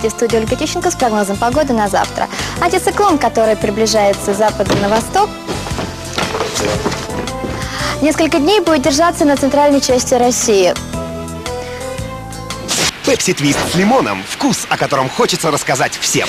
Здравствуйте, в студии Ольга Тищенко с прогнозом погоды на завтра. Антициклон, который приближается с запада на восток, несколько дней будет держаться на центральной части России. Пепси Твист с лимоном. Вкус, о котором хочется рассказать всем.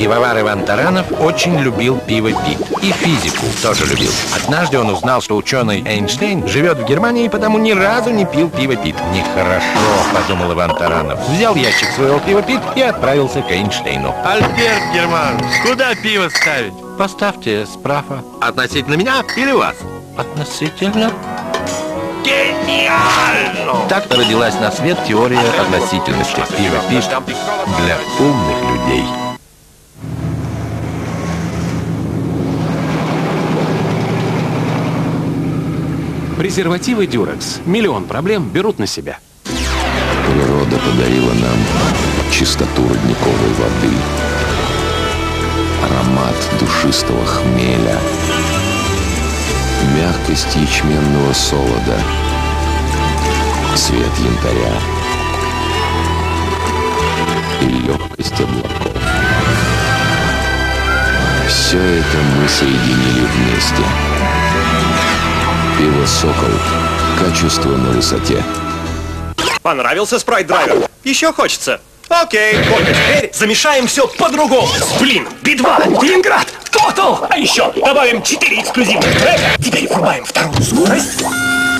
Пивовар Иван Таранов очень любил пиво пит. И физику тоже любил. Однажды он узнал, что ученый Эйнштейн живет в Германии и потому ни разу не пил пиво пит. Нехорошо, подумал Иван Таранов. Взял ящик своего пива пит и отправился к Эйнштейну. Альберт Герман, куда пиво ставить? Поставьте справа. Относительно меня или вас? Относительно. Гениально! Так родилась на свет теория относительности. Пиво пит для умных людей. Презервативы Дюрекс. Миллион проблем берут на себя. Природа подарила нам чистоту родниковой воды, аромат душистого хмеля, мягкость ячменного солода, цвет янтаря и легкость облаков. Все это мы соединили вместе. Пиво «Сокол». Качество на высоте. Понравился спрайт-драйвер? Еще хочется. Окей, только теперь замешаем все по-другому. Блин, Би-2, Ленинград, Тотал, а еще добавим 4 эксклюзивных трека. Теперь врубаем вторую скорость.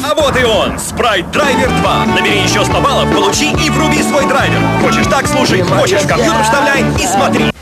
А вот и он, Спрайт Драйвер 2. Набери еще 100 баллов, получи и вруби свой драйвер. Хочешь так, слушай, хочешь компьютер вставляй и смотри.